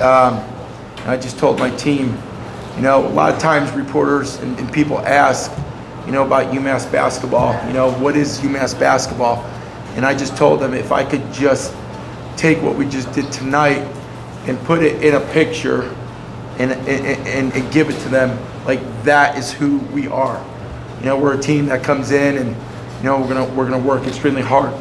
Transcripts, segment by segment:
Um, I just told my team, you know, a lot of times reporters and, and people ask, you know, about UMass basketball. You know, what is UMass basketball? And I just told them if I could just take what we just did tonight and put it in a picture and, and, and, and give it to them, like that is who we are. You know, we're a team that comes in and, you know, we're gonna we're gonna work extremely hard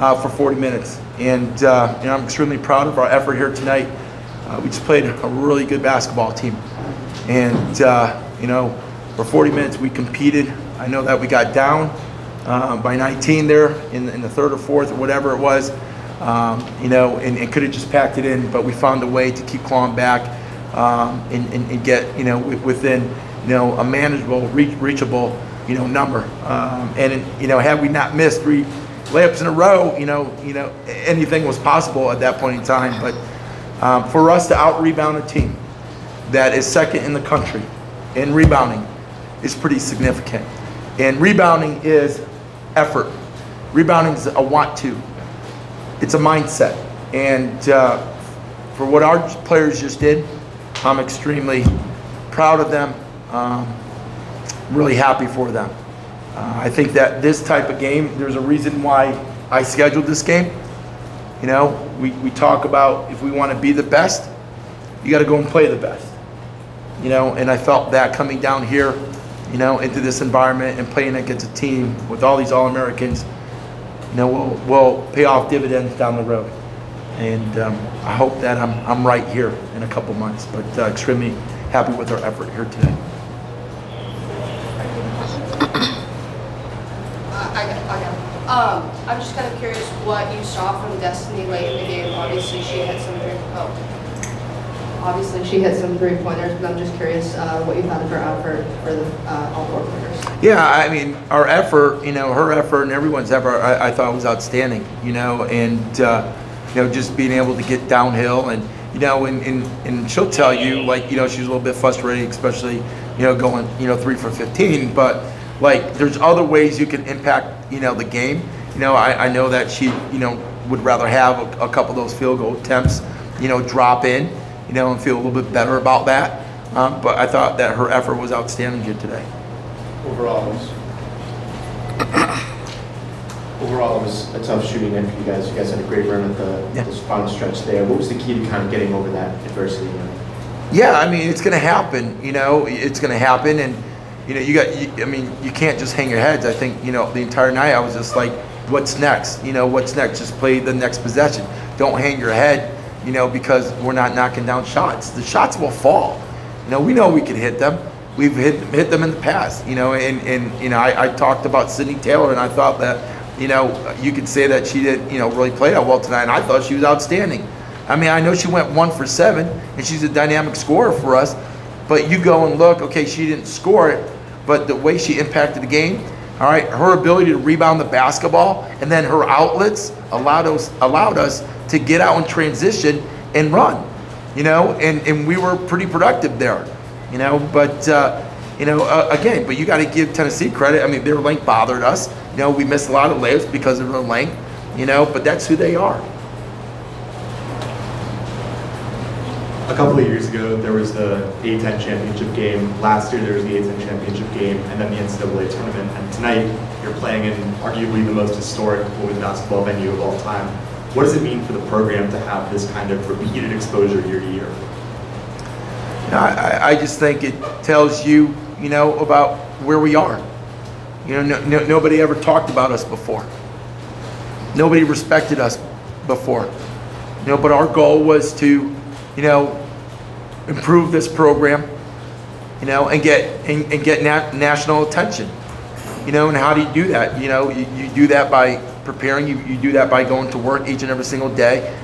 uh, for 40 minutes, and uh, you know, I'm extremely proud of our effort here tonight. Uh, we just played a really good basketball team, and uh, you know, for 40 minutes we competed. I know that we got down uh, by 19 there in, in, the third or fourth or whatever it was, um, you know, and, and could have just packed it in, but we found a way to keep clawing back um, and, and, and, get you know within you know a manageable, reach, reachable you know number. Um, and you know, had we not missed three layups in a row, you know, you know, anything was possible at that point in time. But um, for us to out rebound a team that is second in the country in rebounding is pretty significant. And rebounding is effort. Rebounding is a want to. It's a mindset. And uh, for what our players just did, I'm extremely proud of them. Um, really happy for them. Uh, I think that this type of game, there's a reason why I scheduled this game. You know, we, we talk about if we want to be the best, you got to go and play the best. You know, and I felt that coming down here, you know, into this environment and playing against a team with all these All-Americans, you know, will will pay off dividends down the road. And um, I hope that I'm, I'm right here in a couple months, but uh, extremely happy with our effort here today. Um, I'm just kind of curious what you saw from Destiney late in the game. Obviously, she had some three. Oh, obviously she hit some three pointers, but I'm just curious uh, what you thought of her effort for the uh, all four pointers. Yeah, I mean, our effort, you know, her effort and everyone's effort, I, I thought was outstanding. You know, and uh, you know, just being able to get downhill and you know, and, and, and she'll tell you like, you know, she's a little bit frustrated, especially you know, going you know three for 15, but like there's other ways you can impact you know the game. You know I, I know that she you know would rather have a, a, couple of those field goal attempts you know drop in you know and feel a little bit better about that. Um, but I thought that her effort was outstanding here today. Overall it was overall it was a tough shooting night for you guys. You guys had a great run at the, yeah. the final stretch there. What was the key to kind of getting over that adversity? Yeah I mean it's gonna happen you know it's gonna happen and you know, you got, you, I mean, you can't just hang your heads. I think, you know, the entire night I was just like, what's next? You know, what's next? Just play the next possession. Don't hang your head, you know, because we're not knocking down shots. The shots will fall. You know, we know we can hit them. We've hit, hit them in the past, you know, and, and you know, I, I talked about Sydney Taylor and I thought that, you know, you could say that she didn't, you know, really play that well tonight. And I thought she was outstanding. I mean, I know she went one for seven and she's a dynamic scorer for us, but you go and look, okay, she didn't score it, but the way she impacted the game, all right, her ability to rebound the basketball and then her outlets allowed us allowed us to get out and transition and run, you know, and, and we were pretty productive there, you know, but uh, you know, uh, again, but you got to give Tennessee credit. I mean, their length bothered us. You know, we missed a lot of layups because of their length, you know, but that's who they are. A couple of years ago, there was the A10 championship game. Last year, there was the A10 championship game, and then the NCAA tournament. And tonight, you're playing in arguably the most historic women's basketball venue of all time. What does it mean for the program to have this kind of repeated exposure year to year? I, I just think it tells you, you know, about where we are. You know, no, no, nobody ever talked about us before. Nobody respected us before. You know, but our goal was to, you know, improve this program, you know, and get and, and get nat national attention. You know, and how do you do that? You know, you, you do that by preparing. You, you do that by going to work each and every single day.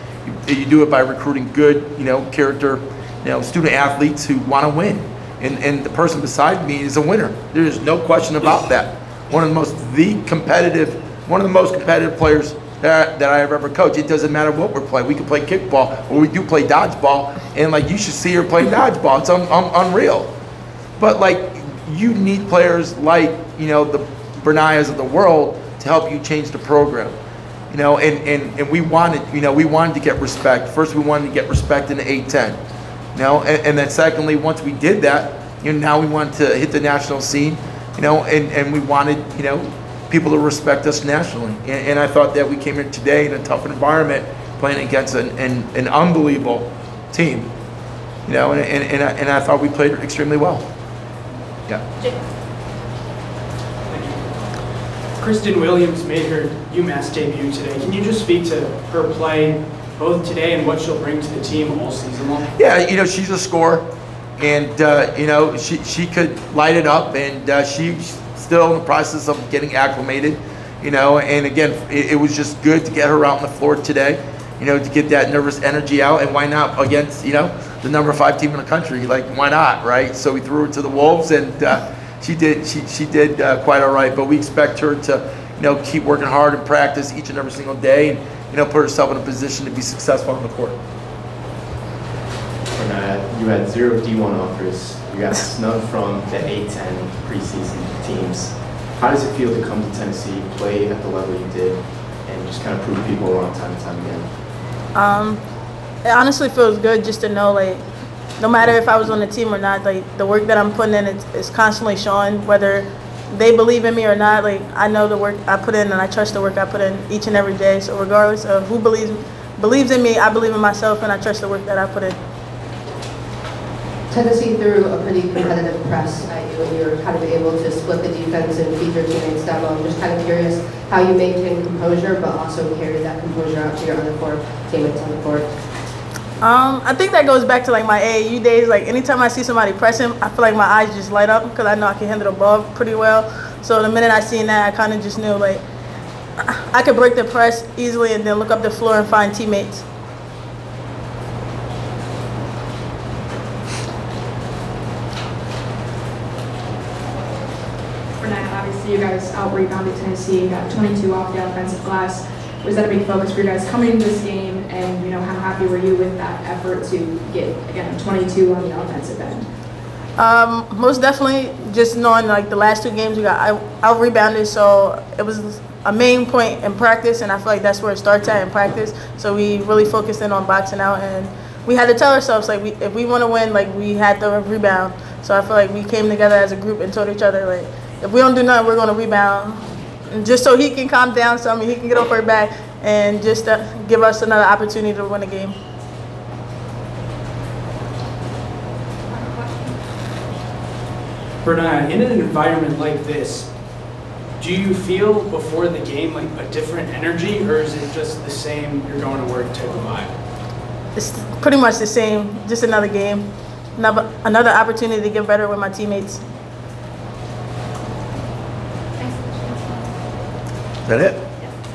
You, you do it by recruiting good, you know, character, you know, student athletes who want to win. And, and the person beside me is a winner. There is no question about that. One of the most the competitive, one of the most competitive players that, I have ever coached. It doesn't matter what we're playing. We can play kickball or we do play dodgeball, and like you should see her play dodgeball. It's un, un, unreal. But like you need players like you know the Ber'Nyahs of the world to help you change the program. You know, and, and, and we wanted, you know, we wanted to get respect. First, we wanted to get respect in the A10. You know, and, and then secondly, once we did that, you know, now we wanted to hit the national scene, you know, and, and we wanted, you know, people to respect us nationally. And, and I thought that we came in today in a tough environment, playing against an, an, an unbelievable team. You know, and, and, and, I, and I thought we played extremely well. Yeah. Kristen Williams made her UMass debut today. Can you just speak to her play both today and what she'll bring to the team all season long? Yeah, you know, she's a scorer, and uh, you know, she she could light it up, and uh, she's still in the process of getting acclimated. You know, and again, it, it was just good to get her out on the floor today. You know, to get that nervous energy out, and why not against you know the number five team in the country? Like, why not, right? So we threw her to the wolves, and uh, she did she she did uh, quite all right. But we expect her to you know keep working hard and practice each and every single day, and you know put herself in a position to be successful on the court. Ber'Nyah, you had zero D1 offers. You got snubbed from the A10 preseason teams. How does it feel to come to Tennessee, play at the level you did, and just kind of prove people wrong time and time again? Um, it honestly feels good just to know, like, no matter if I was on the team or not, like, the work that I'm putting in is, is constantly showing whether they believe in me or not. Like, I know the work I put in and I trust the work I put in each and every day. So, regardless of who believes believes in me, I believe in myself and I trust the work that I put in. Tennessee threw a pretty competitive press at you, and you were kind of able to split the defense and feed your teammates down low. I'm just kind of curious how you maintain composure, but also carry that composure out to your other four teammates on the court. Um, I think that goes back to like my AAU days. Like anytime I see somebody pressing, I feel like my eyes just light up because I know I can handle the ball pretty well. So the minute I seen that, I kind of just knew like I could break the press easily and then look up the floor and find teammates. Ber'Nyah, obviously you guys out rebounded Tennessee, got 22 off the offensive glass. Was that a big focus for you guys coming into this game? And you know, how happy were you with that effort to get again 22 on the offensive end? Um, most definitely, just knowing like the last two games we got out rebounded, so it was a main point in practice, and I feel like that's where it starts at in practice. So we really focused in on boxing out, and we had to tell ourselves like we, if we want to win, like we had to rebound. So I feel like we came together as a group and told each other like if we don't do nothing, we're going to rebound, and just so he can calm down some, and he can get off our back, and just uh, give us another opportunity to win the game. Ber'Nyah, in an environment like this, do you feel before the game like a different energy, or is it just the same you're going to work type of vibe? It's pretty much the same, just another game, another another opportunity to get better with my teammates. Is that it?